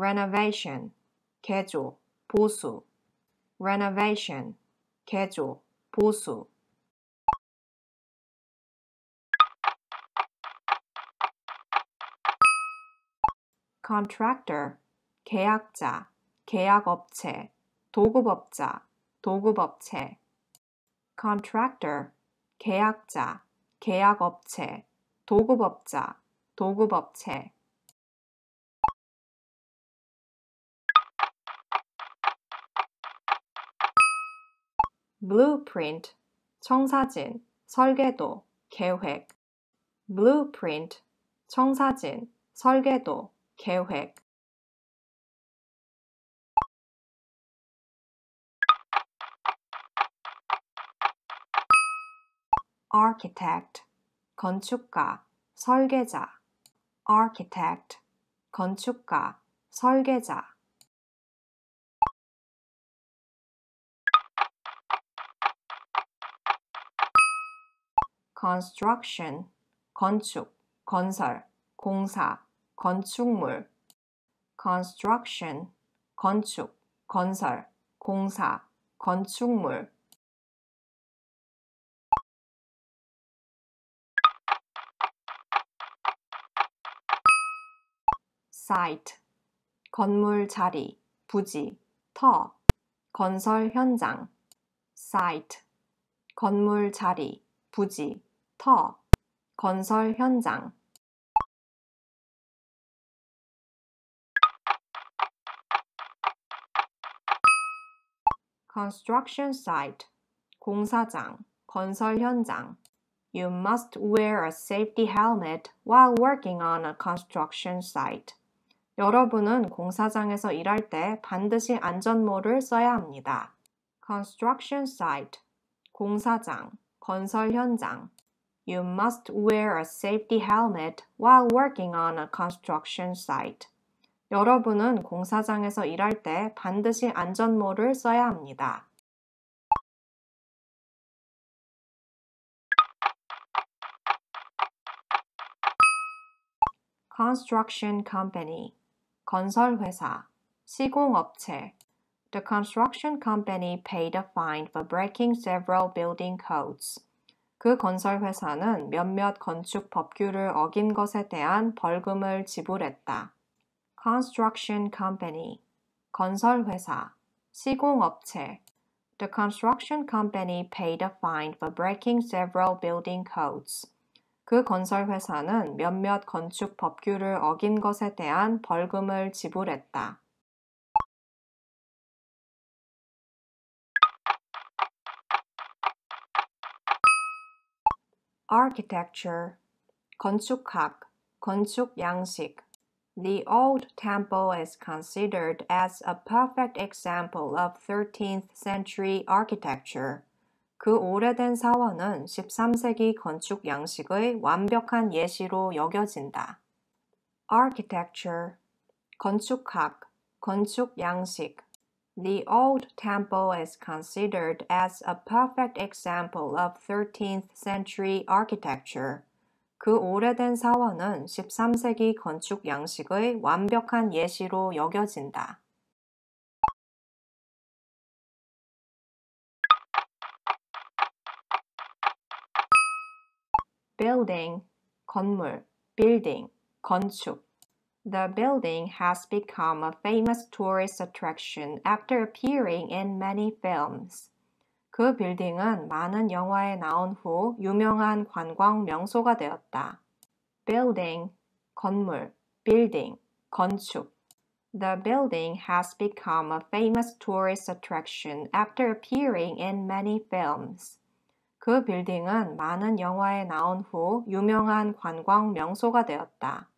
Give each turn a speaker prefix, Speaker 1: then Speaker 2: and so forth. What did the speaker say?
Speaker 1: renovation, 개조, 보수, renovation, 개조, 보수. contractor, 계약자, 계약업체, 도급업자, 도급업체. contractor, 계약자, 계약업체, 도급업자, 도급업체. Blueprint, 청사진, 설계도, 계획. blueprint, 청사진, 설계도, 계획. architect, 건축가, 설계자. architect, 건축가, 설계자. Construction, 건축, 건설, 공사, 건축물. construction, 건축, 건설, 공사, 건축물. site, 건물 자리, 부지, 터, 건설 현장. site, 건물 자리, 부지, 터, 건설 현장. construction site, 공사장, 건설 현장. You must wear a safety helmet while working on a construction site. 여러분은 공사장에서 일할 때 반드시 안전모를 써야 합니다. construction site, 공사장, 건설 현장. You must wear a safety helmet while working on a construction site. 여러분은 공사장에서 일할 때 반드시 안전모를 써야 합니다. construction company 건설 회사 시공 업체 The construction company paid a fine for breaking several building codes. 그 건설회사는 몇몇 건축 법규를 어긴 것에 대한 벌금을 지불했다. construction company, 건설회사, 시공업체. The construction company paid a fine for breaking several building codes. 그 건설회사는 몇몇 건축 법규를 어긴 것에 대한 벌금을 지불했다. Architecture, 건축학, 건축 양식. The old temple is considered as a perfect example of 13th century architecture. 그 오래된 사원은 13세기 건축 양식의 완벽한 예시로 여겨진다. architecture, 건축학, 건축 양식. The old temple is considered as a perfect example of 13th century architecture. 그 오래된 사원은 13세기 건축 양식의 완벽한 예시로 여겨진다. building, 건물, building, 건축. The building has become a famous tourist attraction after appearing in many films. 그 빌딩은 많은 영화에 나온 후 유명한 관광 명소가 되었다. building, 건물, building, 건축. The building has become a famous tourist attraction after appearing in many films. 그 빌딩은 많은 영화에 나온 후 유명한 관광 명소가 되었다.